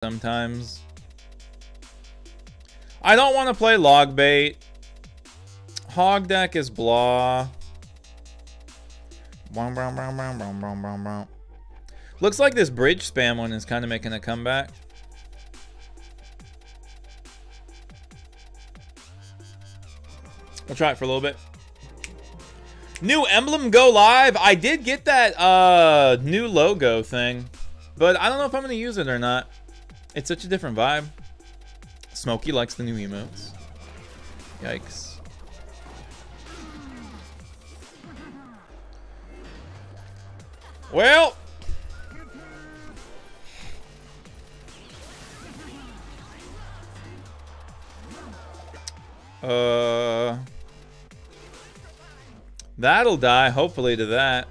sometimes. I don't want to play log bait. Hog deck is blah. Looks like this bridge spam one is kind of making a comeback. We'll try it for a little bit. New emblem go live. I did get that uh, new logo thing, but I don't know if I'm going to use it or not. It's such a different vibe. Smokey likes the new emotes. Yikes. Well. Uh. That'll die, hopefully, to that.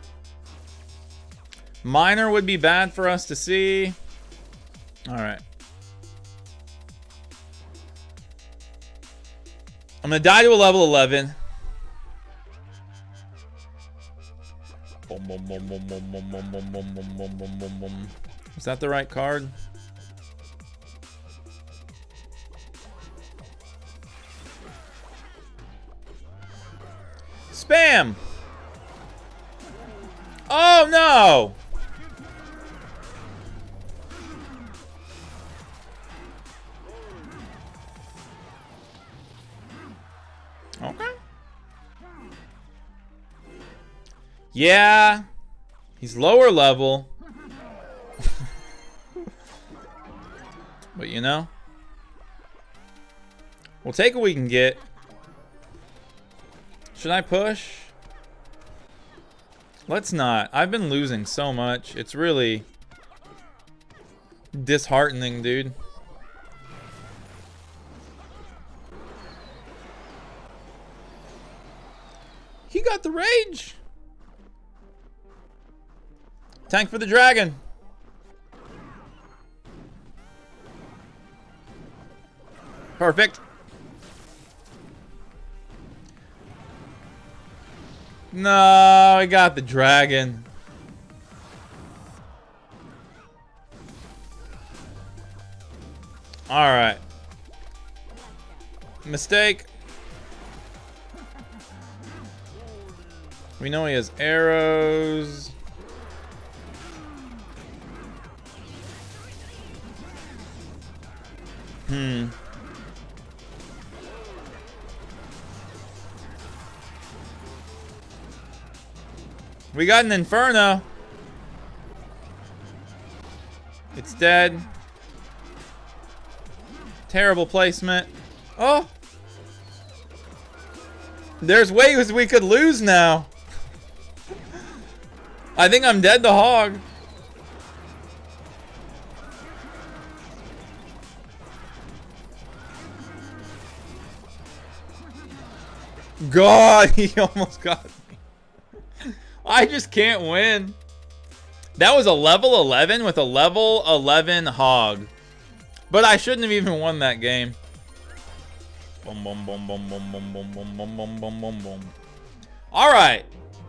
Miner would be bad for us to see. Alright. I'm going to die to a level 11. Is that the right card? Spam! Oh no! Yeah. He's lower level. but you know. We'll take what we can get. Should I push? Let's not. I've been losing so much. It's really disheartening, dude. He got the rage. Tank for the dragon. Perfect. No, I got the dragon. All right. Mistake. We know he has arrows. Hmm. We got an Inferno. It's dead. Terrible placement. Oh! There's ways we could lose now. I think I'm dead to Hog. God, he almost got me. I just can't win. That was a level 11 with a level 11 hog. But I shouldn't have even won that game. Boom, boom, boom, boom, boom, boom, boom, boom, boom, boom, boom, boom, boom. All right.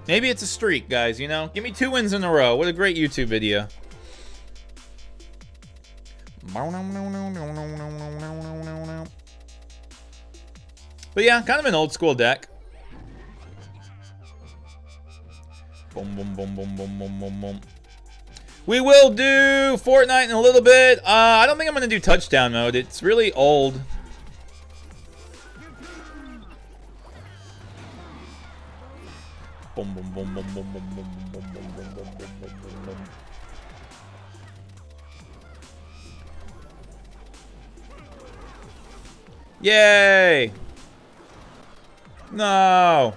Maybe it's a streak, guys, you know? Give me two wins in a row. What a great YouTube video. But yeah, kind of an old school deck. Boom, boom, boom, boom, boom, boom, boom, boom. We will do Fortnite in a little bit. Uh, I don't think I'm going to do touchdown mode. It's really old. Boom, boom, boom, boom, boom, boom, boom, boom, boom, boom, boom, boom, boom, boom, boom. Yay! No!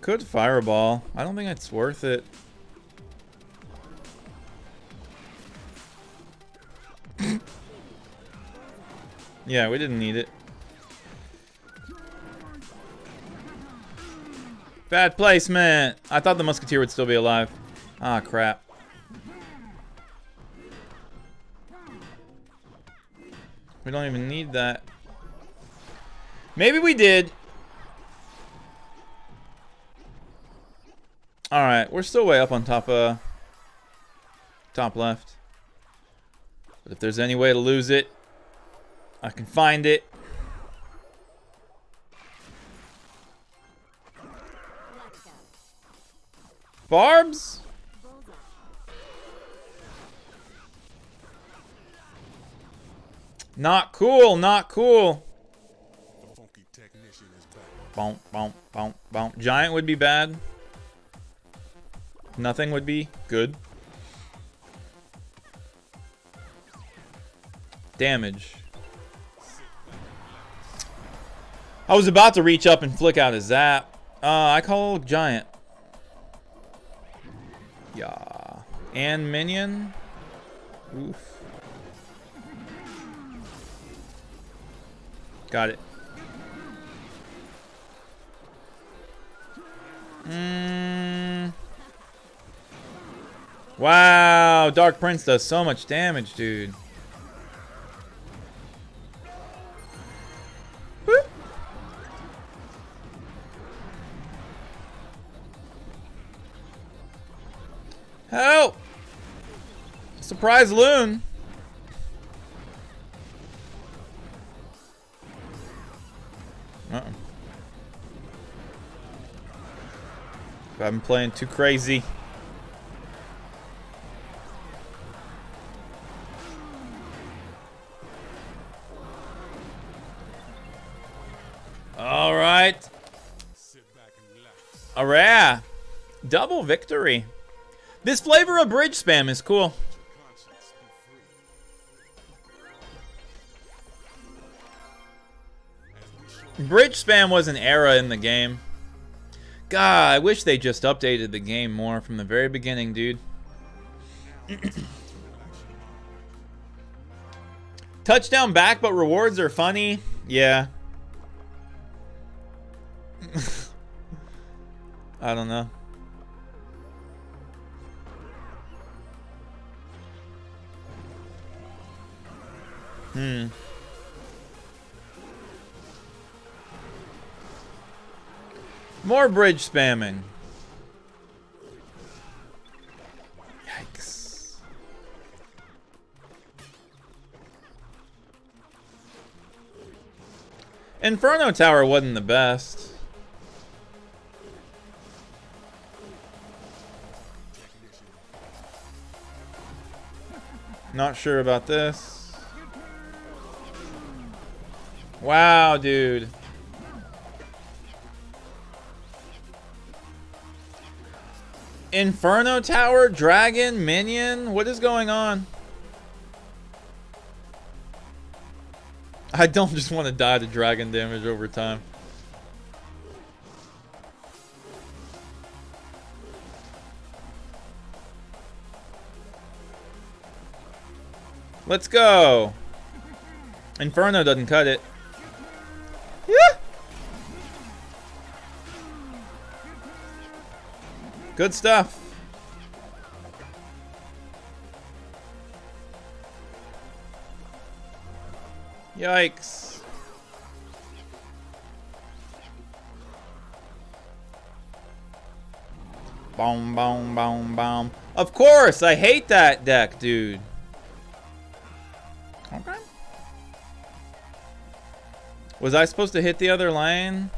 Could fireball. I don't think it's worth it. yeah, we didn't need it. Bad placement. I thought the musketeer would still be alive. Ah, crap. Don't even need that. Maybe we did. Alright, we're still way up on top, uh, top left. But if there's any way to lose it, I can find it. Barbs? Not cool, not cool. Bonk, bonk, bonk, bonk. Giant would be bad. Nothing would be good. Damage. I was about to reach up and flick out a zap. Uh, I call giant. Yeah. And minion. Oof. Got it. Mm. Wow, Dark Prince does so much damage, dude. Help! Surprise loon. Been playing too crazy. All right. A rare. Double victory. This flavor of bridge spam is cool. Bridge spam was an era in the game. God, I wish they just updated the game more from the very beginning, dude. Touchdown back, but rewards are funny. Yeah. I don't know. Hmm. More bridge spamming. Yikes. Inferno Tower wasn't the best. Not sure about this. Wow, dude. Inferno Tower, Dragon, Minion? What is going on? I don't just want to die to dragon damage over time. Let's go. Inferno doesn't cut it. Good stuff. Yikes. Boom, boom, boom, boom. Of course, I hate that deck, dude. Okay. Was I supposed to hit the other lane?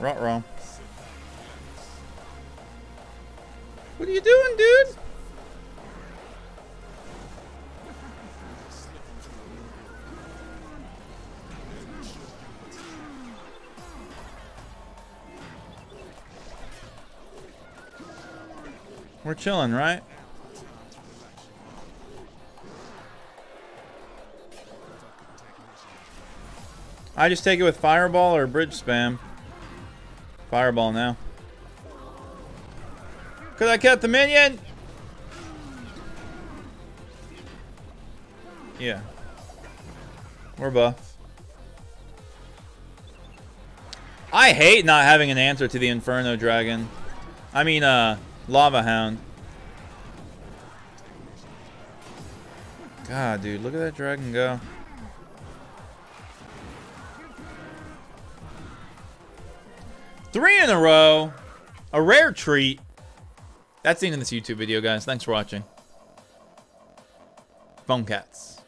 Rot What are you doing, dude? We're chilling, right? I just take it with fireball or bridge spam. Fireball now. Could I kept the minion! Yeah. We're buff. I hate not having an answer to the Inferno Dragon. I mean, uh, Lava Hound. God, dude, look at that dragon go. Three in a row. A rare treat. That's the end of this YouTube video, guys. Thanks for watching. Phone cats.